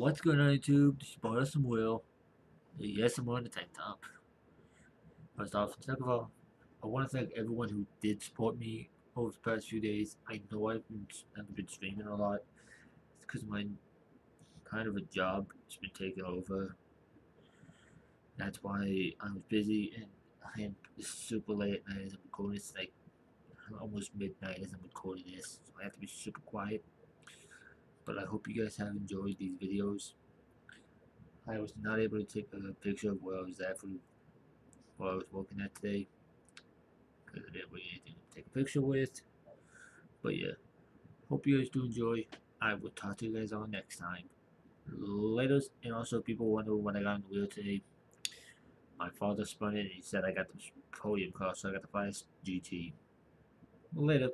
What's going on YouTube? This is Boris Will. Yes, I'm wearing a tank top. First off, second of all, I want to thank everyone who did support me over the past few days. I know I've been, I've been streaming a lot. It's because my kind of a job has been taken over. That's why I was busy and I am super late at night as I'm recording. It's like almost midnight as I'm recording this, so I have to be super quiet but I hope you guys have enjoyed these videos. I was not able to take a picture of where I was at for what I was working at today because I didn't really anything to take a picture with. But yeah, hope you guys do enjoy. I will talk to you guys all next time. Later, and also people wonder when I got on the wheel today. My father spun it and he said I got the podium car, so I got the Fiesta GT. Later.